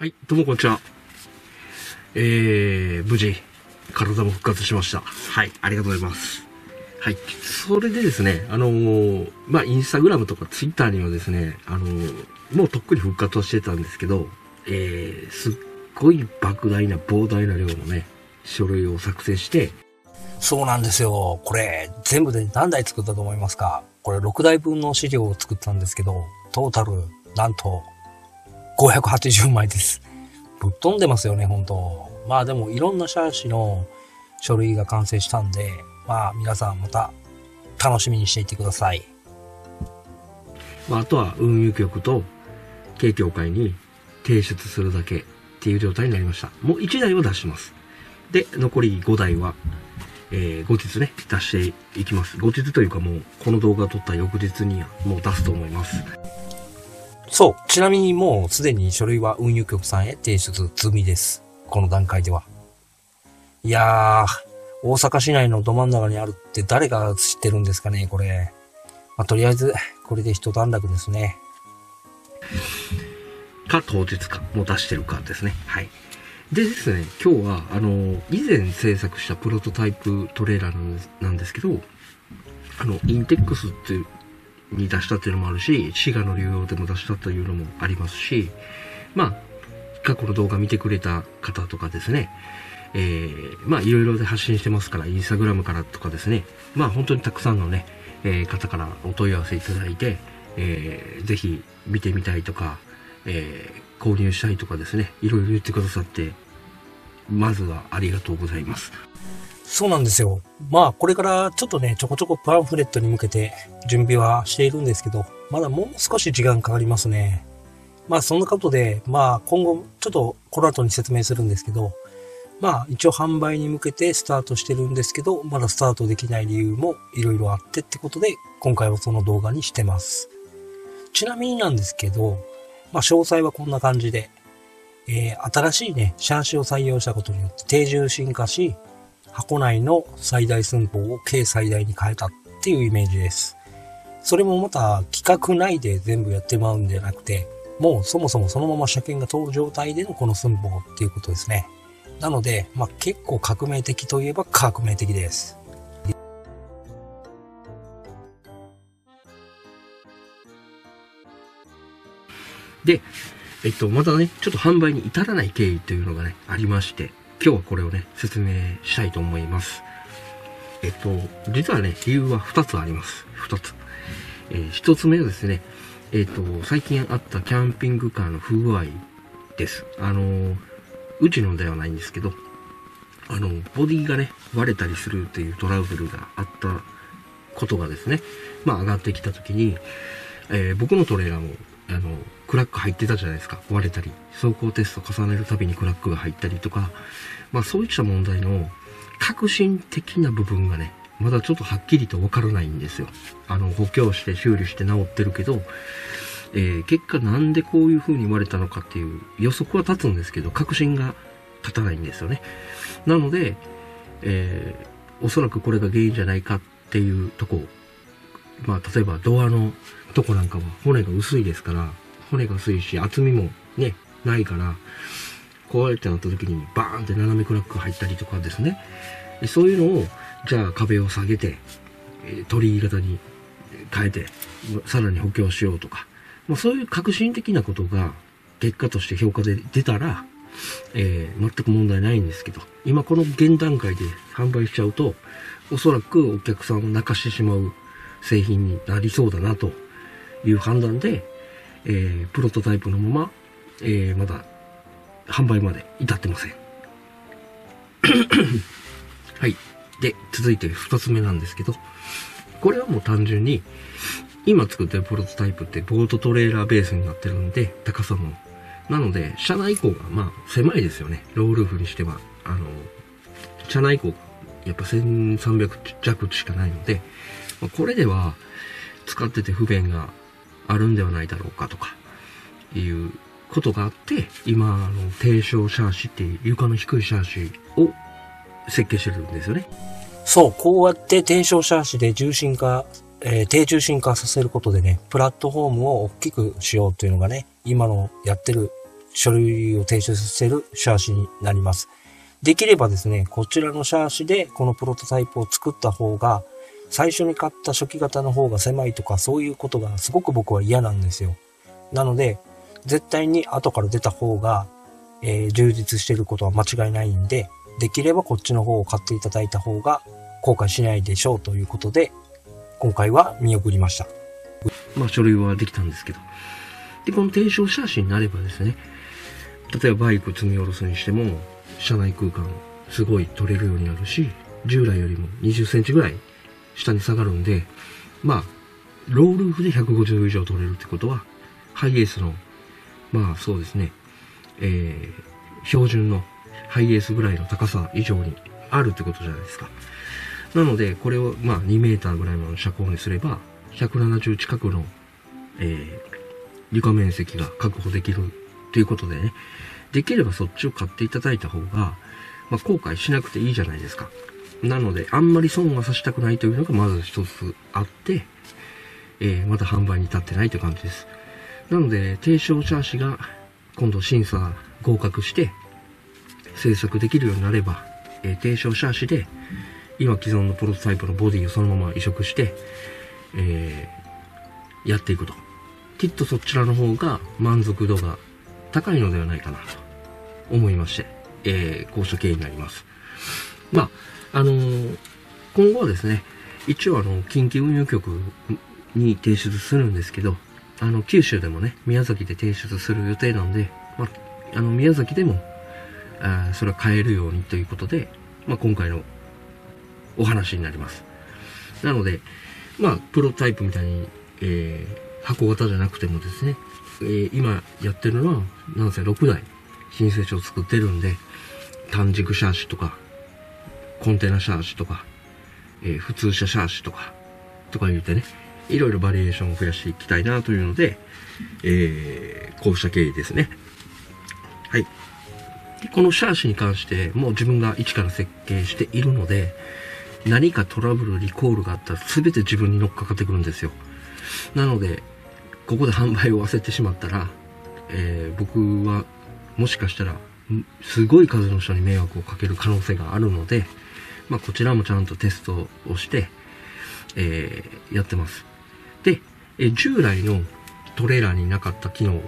はい、どうもこんにちは。えー、無事、体も復活しました。はい、ありがとうございます。はい、それでですね、あのーまあ、インスタグラムとかツイッターにはですね、あのーもうとっくに復活はしてたんですけど、えー、すっごい莫大な膨大な量のね、書類を作成して、そうなんですよ。これ、全部で何台作ったと思いますか？これ6台分の資料を作ったんですけど、トータル、なんと、580枚です。ぶっ飛んでますよね、本当まあでも、いろんなシャーシの書類が完成したんで、まあ皆さんまた楽しみにしていてください。まあ、あとは運輸局と経協会に提出するだけっていう状態になりました。もう1台を出します。で、残り5台は、えー後日ね、出していきます。後日というかもう、この動画を撮った翌日にはもう出すと思います。そう。ちなみにもうすでに書類は運輸局さんへ提出済みです。この段階では。いやー、大阪市内のど真ん中にあるって誰が知ってるんですかね、これ。まあ、とりあえず、これで一段落ですね。か、当日か、もう出してるかですね。はい。でですね、今日は、あの、以前制作したプロトタイプトレーラーなんですけど、あの、インテックスっていう、に出したっていうのもあるし、滋賀の流用でも出したというのもありますし、まあ、過去の動画見てくれた方とかですね、えー、まあ、いろいろで発信してますから、インスタグラムからとかですね、まあ、本当にたくさんのね、えー方からお問い合わせいただいて、えーぜひ見てみたいとか、えー購入したいとかですね、いろいろ言ってくださって、まずはありがとうございます。そうなんですよ。まあ、これからちょっとね、ちょこちょこパンフレットに向けて準備はしているんですけど、まだもう少し時間かかりますね。まあ、そんなことで、まあ、今後、ちょっとこの後に説明するんですけど、まあ、一応販売に向けてスタートしてるんですけど、まだスタートできない理由もいろいろあってってことで、今回はその動画にしてます。ちなみになんですけど、まあ、詳細はこんな感じで、えー新しいね、シャーシを採用したことによって低重心化し、箱内の最大寸法を軽最大に変えたっていうイメージです。それもまた企画内で全部やってまうんじゃなくて、もうそもそもそのまま車検が通る状態でのこの寸法っていうことですね。なので、まあ、結構革命的といえば革命的です。で、えっと、まだね、ちょっと販売に至らない経緯というのがね、ありまして、今日はこれをね、説明したいと思います。えっと、実はね、理由は2つあります。2つ。えー、1つ目はですね、えっと、最近あったキャンピングカーの不具合です。あの、うちのではないんですけど、あの、ボディがね、割れたりするというトラブルがあったことがですね、まあ上がってきたときに、えー僕のトレーラーも、あの、クラック入ってたじゃないですか。割れたり、走行テスト重ねるたびにクラックが入ったりとか、まあそういった問題の革新的な部分がね、まだちょっとはっきりとわからないんですよ。あの、補強して修理して治ってるけど、えー結果なんでこういう風に割れたのかっていう予測は立つんですけど、確信が立たないんですよね。なので、えーおそらくこれが原因じゃないかっていうとこ、まあ、例えばドアのとこなんかは骨が薄いですから、骨が薄いし厚みもね、ないから、壊れてなった時にバーンって斜めクラック入ったりとかですね。そういうのを、じゃあ壁を下げて、えー鳥居型に変えて、さらに補強しようとか、まあ、そういう革新的なことが結果として評価で出たら、えー全く問題ないんですけど、今この現段階で販売しちゃうと、おそらくお客さんを泣かしてしまう製品になりそうだなという判断で、えープロトタイプのまま、えーまだ販売まで至ってません。はい。で、続いて二つ目なんですけど、これはもう単純に、今作ってるプロトタイプってボートトレーラーベースになってるんで、高さも。なので、車内高がまあ狭いですよね。ロールーフにしては。あの、車内高がやっぱ1300弱しかないので、まこれでは使ってて不便があるんではないだろうかとか、いうことがあって、今、あの、低床シャーシっていう床の低いシャーシを設計してるんですよね。そう、こうやって低床シャーシで重心化、えー低重心化させることでね、プラットフォームを大きくしようというのがね、今のやってる書類を提出しているシャーシになります。できればですね、こちらのシャーシでこのプロトタイプを作った方が、最初に買った初期型の方が狭いとかそういうことがすごく僕は嫌なんですよ。なので、絶対に後から出た方が、えー、充実していることは間違いないんで、できればこっちの方を買っていただいた方が後悔しないでしょうということで、今回は見送りました。まあ書類はできたんですけど。で、この提唱写真になればですね、例えばバイク積み下ろすにしても、車内空間すごい取れるようになるし、従来よりも20センチぐらい下に下がるんで、まあ、ロールーフで150以上取れるってことは、ハイエースの、まあそうですね、えー、標準のハイエースぐらいの高さ以上にあるってことじゃないですか。なので、これをまあ2メーターぐらいの車高にすれば、170近くの、えー、床面積が確保できるということでね、できればそっちを買っていただいた方が、まあ、後悔しなくていいじゃないですか。なので、あんまり損はさせたくないというのがまず一つあって、えー、まだ販売に至ってないという感じです。なので、低床チャーシが今度審査合格して、制作できるようになれば、えー、低床チャーシで、今既存のプロトタイプのボディをそのまま移植して、えー、やっていくと。きっとそちらの方が満足度が高いのではないかなと思いまして、えー、こうした経緯になります。まあ、あの、今後はですね、一応あの、近畿運輸局に提出するんですけど、あの、九州でもね、宮崎で提出する予定なんで、まあ、あの、宮崎でも、あそれは変えるようにということで、まあ、今回のお話になります。なので、まあ、プロタイプみたいに、えー、箱型じゃなくてもですね、えー、今やってるのは、なんせ6台、新生を作ってるんで、単軸シャーシとか、コンテナシャーシとか、えー、普通車シャーシとか、とか言ってね、いろいろバリエーションを増やしていきたいなというので、えー、こうした経緯ですね。はい。このシャーシに関してもう自分が一から設計しているので、何かトラブル、リコールがあったら全て自分に乗っかかってくるんですよ。なので、ここで販売を忘れてしまったら、えー、僕はもしかしたら、すごい数の人に迷惑をかける可能性があるので、まあ、こちらもちゃんとテストをして、えー、やってます。で、え従来のトレーラーになかった機能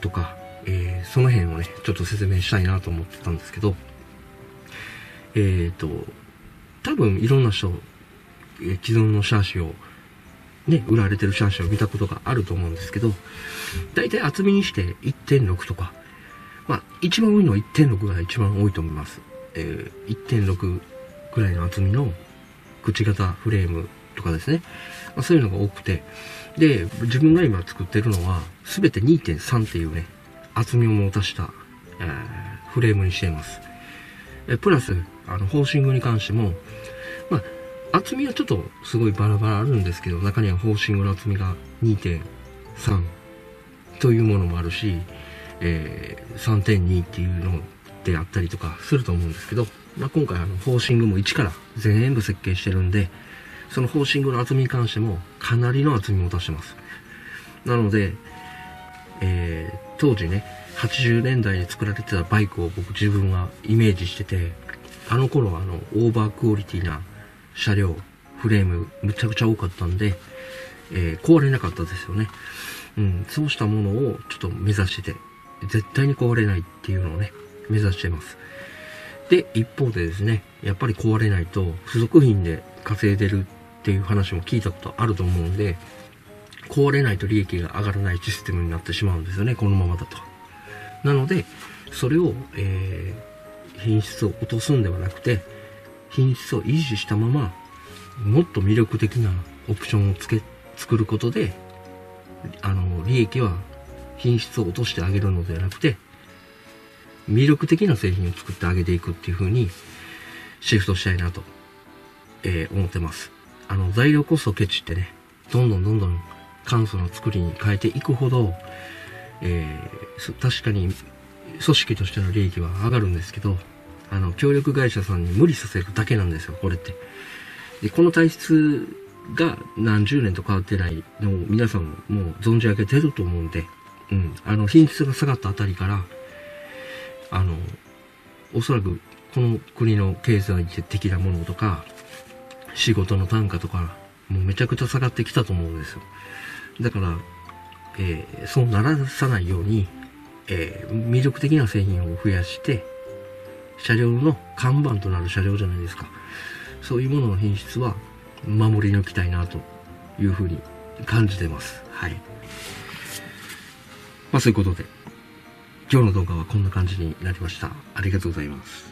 とか、えー、その辺をね、ちょっと説明したいなと思ってたんですけど、えっ、ー、と、多分いろんな人、え、既存のシャーシを、ね、売られてるシャーシを見たことがあると思うんですけど、大体厚みにして1.6とか、まあ、一番多いのは1.6が一番多いと思います。えー、1.6ぐらいの厚みの口型フレームとかですね。まあ、そういうのが多くて、で、自分が今作ってるのは、すべて2.3っていうね、厚みを持たした、えー、フレームにしています。えプラス、あの、ホーシングに関しても、まあ、厚みはちょっとすごいバラバラあるんですけど、中にはホーシングの厚みが2.3というものもあるし、えー、3.2っていうのであったりとかすると思うんですけど、まあ、今回あの、ホーシングも1から全部設計してるんで、そのホーシングの厚みに関してもかなりの厚みを出してます。なので、えー、当時ね、80年代に作られてたバイクを僕自分はイメージしてて、あの頃はあの、オーバークオリティな車両、フレーム、むちゃくちゃ多かったんで、えー、壊れなかったですよね。うん、そうしたものをちょっと目指してて、絶対に壊れないっていうのをね、目指してます。で、一方でですね、やっぱり壊れないと、付属品で稼いでるっていう話も聞いたことあると思うんで、壊れないと利益が上がらないシステムになってしまうんですよね、このままだと。なので、それを、えー、品質を落とすんではなくて、品質を維持したまま、もっと魅力的なオプションをつけ、作ることで、あの、利益は品質を落としてあげるのではなくて、魅力的な製品を作ってあげていくっていう風にシフトしたいなと、えー、思ってます。あの、材料コストケチってね、どんどんどんどん簡素な作りに変えていくほど、えー、確かに組織としての利益は上がるんですけど、あの、協力会社さんに無理させるだけなんですよ、これって。で、この体質が何十年と変わってないのを皆さんももう存じ上げてると思うんで、うん、あの、品質が下がったあたりから、あの、おそらくこの国の経済的なものとか、仕事の単価とか、もうめちゃくちゃ下がってきたと思うんですよ。だから、えーそうならさないように、えー魅力的な製品を増やして、車両の看板となる車両じゃないですか。そういうものの品質は守り抜きたいなというふうに感じてます。はい。まあそういうことで、今日の動画はこんな感じになりました。ありがとうございます。